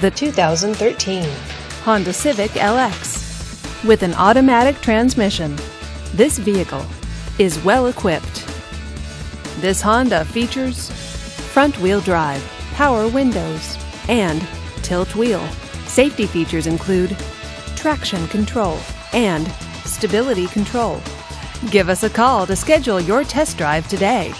the 2013 Honda Civic LX. With an automatic transmission, this vehicle is well equipped. This Honda features front wheel drive, power windows, and tilt wheel. Safety features include traction control and stability control. Give us a call to schedule your test drive today.